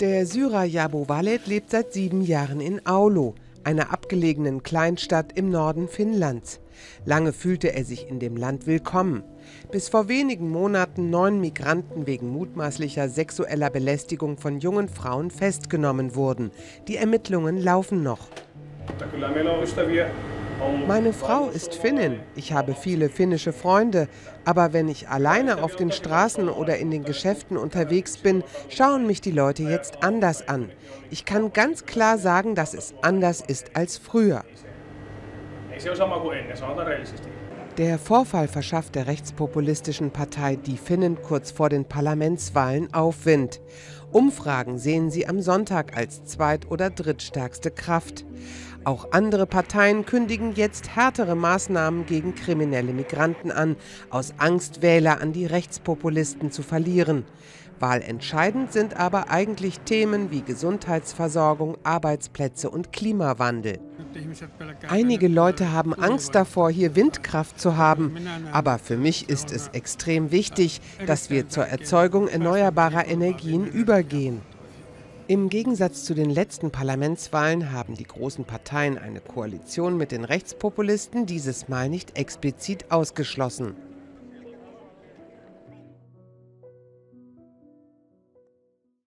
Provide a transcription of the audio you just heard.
Der Syrer Jabo Wallet lebt seit sieben Jahren in Aulo, einer abgelegenen Kleinstadt im Norden Finnlands. Lange fühlte er sich in dem Land willkommen, bis vor wenigen Monaten neun Migranten wegen mutmaßlicher sexueller Belästigung von jungen Frauen festgenommen wurden. Die Ermittlungen laufen noch. Meine Frau ist Finnin. Ich habe viele finnische Freunde. Aber wenn ich alleine auf den Straßen oder in den Geschäften unterwegs bin, schauen mich die Leute jetzt anders an. Ich kann ganz klar sagen, dass es anders ist als früher. Der Vorfall verschafft der rechtspopulistischen Partei Die Finnen kurz vor den Parlamentswahlen Aufwind. Umfragen sehen sie am Sonntag als zweit- oder drittstärkste Kraft. Auch andere Parteien kündigen jetzt härtere Maßnahmen gegen kriminelle Migranten an, aus Angst, Wähler an die Rechtspopulisten zu verlieren. Wahlentscheidend sind aber eigentlich Themen wie Gesundheitsversorgung, Arbeitsplätze und Klimawandel. Einige Leute haben Angst davor, hier Windkraft zu haben, aber für mich ist es extrem wichtig, dass wir zur Erzeugung erneuerbarer Energien übergehen. Im Gegensatz zu den letzten Parlamentswahlen haben die großen Parteien eine Koalition mit den Rechtspopulisten dieses Mal nicht explizit ausgeschlossen.